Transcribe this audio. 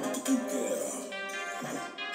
Yeah.